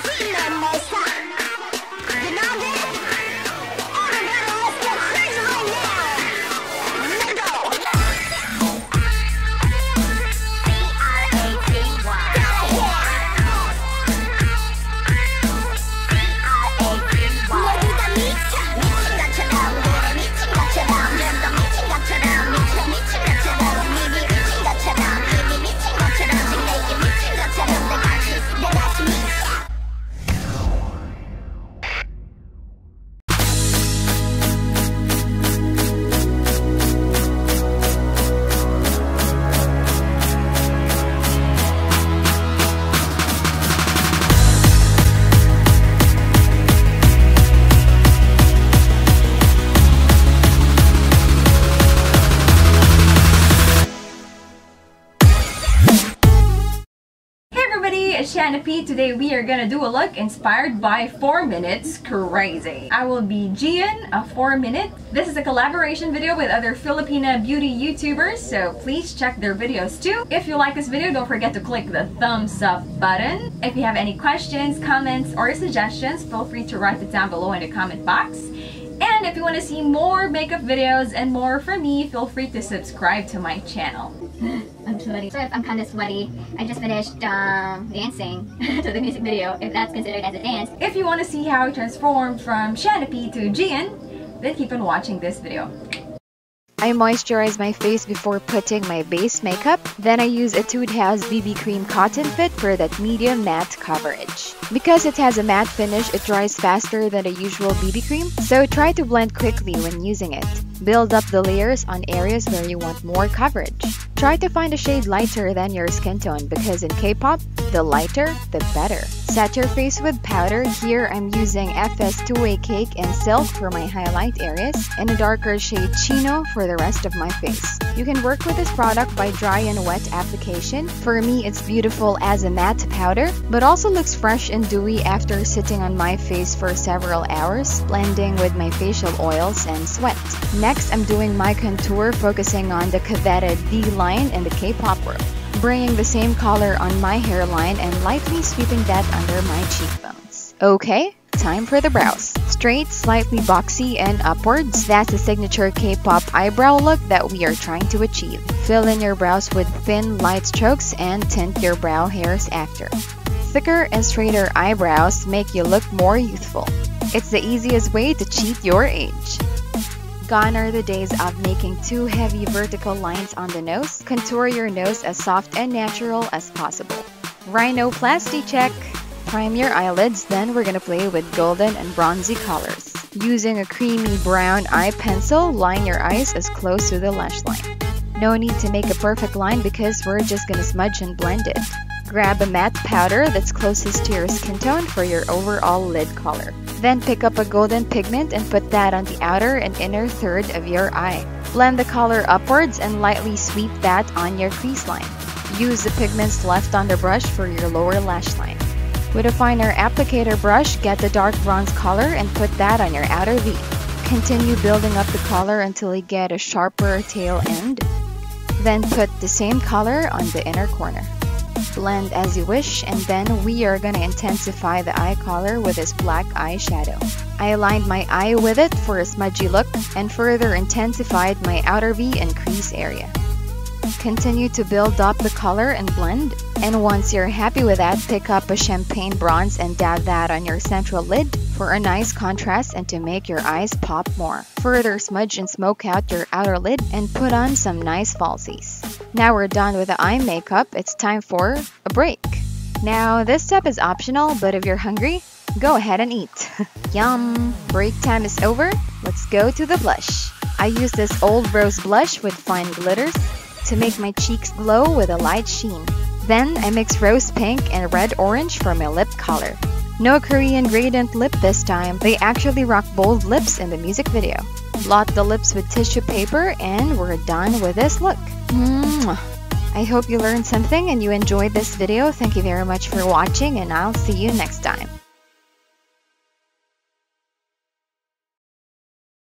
Xana P. Today we are gonna do a look inspired by 4 Minutes Crazy. I will be Jihyun, a 4 Minute. This is a collaboration video with other Filipina beauty YouTubers, so please check their videos too. If you like this video, don't forget to click the thumbs up button. If you have any questions, comments, or suggestions, feel free to write it down below in the comment box. If you want to see more makeup videos and more from me, feel free to subscribe to my channel. I'm sweaty. So if I'm kind of sweaty, I just finished um, dancing to the music video, if that's considered as a dance. If you want to see how I transformed from XanaPea to Jihyun, then keep on watching this video. I moisturize my face before putting my base makeup. Then I use Etude House BB Cream Cotton Fit for that medium matte coverage. Because it has a matte finish, it dries faster than a usual BB cream, so try to blend quickly when using it. Build up the layers on areas where you want more coverage. Try to find a shade lighter than your skin tone because in K-pop, the lighter, the better. Set your face with powder. Here I'm using FS 2-Way Cake and Silk for my highlight areas and a darker shade Chino for the rest of my face. You can work with this product by dry and wet application. For me, it's beautiful as a matte powder, but also looks fresh and dewy after sitting on my face for several hours, blending with my facial oils and sweat. Next, I'm doing my contour focusing on the coveted V-line line and the K-pop world, bringing the same color on my hairline and lightly sweeping that under my cheekbones. Okay, time for the brows. Straight, slightly boxy, and upwards, that's the signature K-pop eyebrow look that we are trying to achieve. Fill in your brows with thin, light strokes and tint your brow hairs after. Thicker and straighter eyebrows make you look more youthful. It's the easiest way to cheat your age. Gone are the days of making too heavy vertical lines on the nose. Contour your nose as soft and natural as possible. Rhinoplasty check! Prime your eyelids, then we're gonna play with golden and bronzy colors. Using a creamy brown eye pencil, line your eyes as close to the lash line. No need to make a perfect line because we're just gonna smudge and blend it. Grab a matte powder that's closest to your skin tone for your overall lid color. Then pick up a golden pigment and put that on the outer and inner third of your eye. Blend the color upwards and lightly sweep that on your crease line. Use the pigments left on the brush for your lower lash line. With a finer applicator brush, get the dark bronze color and put that on your outer V. Continue building up the color until you get a sharper tail end. Then put the same color on the inner corner blend as you wish and then we are gonna intensify the eye color with this black eyeshadow. I aligned my eye with it for a smudgy look and further intensified my outer V and crease area. Continue to build up the color and blend. And once you're happy with that, pick up a champagne bronze and dab that on your central lid for a nice contrast and to make your eyes pop more. Further smudge and smoke out your outer lid and put on some nice falsies. Now we're done with the eye makeup, it's time for a break. Now, this step is optional, but if you're hungry, go ahead and eat. Yum! Break time is over, let's go to the blush. I use this old rose blush with fine glitters to make my cheeks glow with a light sheen. Then I mix rose pink and red orange for my lip color. No Korean gradient lip this time, they actually rock bold lips in the music video. Blot the lips with tissue paper and we're done with this look. Mwah. I hope you learned something and you enjoyed this video. Thank you very much for watching and I'll see you next time.